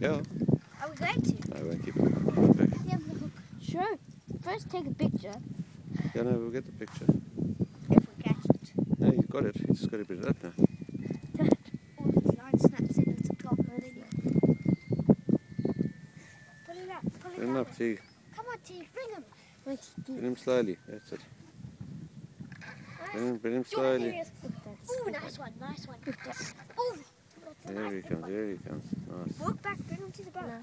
Yeah. Are we going to? No, I won't keep it. Keep it back. Yeah, the hook. Sure. First take a picture. Yeah, no, we'll get the picture. If we catch it. No, you've got it. You just got to put it up now. All these line snaps in at the top. already. Pull it up. Pull Put it him up. up, T. Come on, T. Bring him. Bring him slowly. That's it. Bring him, put him slowly. Oh, nice one. Nice one. Oh. There he comes. There he comes. Nice. Walk back. Bring him to the boat. No.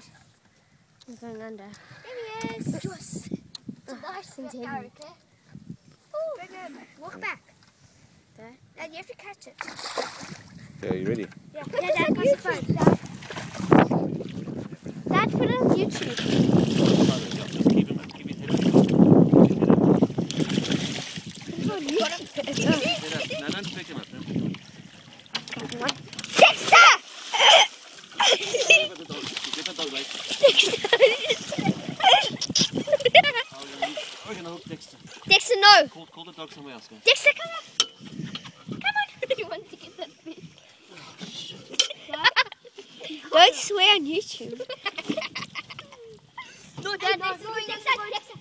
I'm going under. There he is. Just. It's a nice Continue. one, Eric. Oh. Bring him. Walk back. There. And you have to catch it. Okay, you ready? Yeah, yeah Dad, pass the phone. Dad, put it on YouTube. Keep him, keep his head up. Keep his head up. Put it on YouTube. Head up. No, don't pick him up. Don't pick him up. Dexter! Get the dog. Get the dog, mate. We're gonna hook Dexter. Dexter, no! Call, call the dog somewhere else, guys. Dexter, come on! Come on! you want to get that fish. Don't swear on YouTube. No, Dad, Dexter, Dexter, Dexter.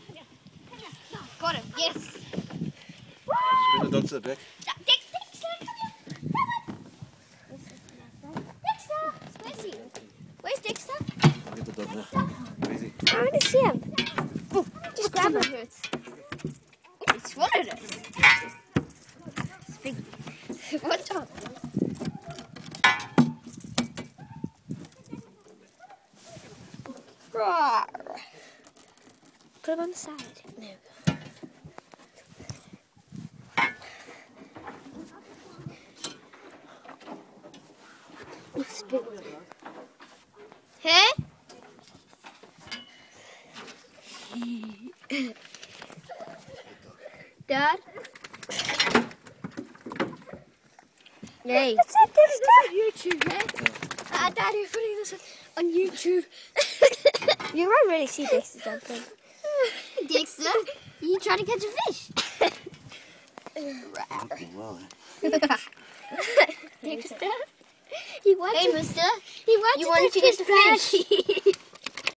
Got him, yes. Bring the dog to the back. Dexter, Dexter, come here. Where's he? Where's Dexter? Get the dog now. Where is he? I want to see him. Oh, just grab him. He What's up? Roar. Put him on the side. Go. Hey? Dad? Yay. That's it, Dexter. on YouTube, yeah? Ah, Dad, you're putting this on YouTube. You won't really see Dexter jumping. Dexter, you trying to catch a fish? Wow. Dexter? He wants Hey, to, mister. he wants You to want to catch a the fish.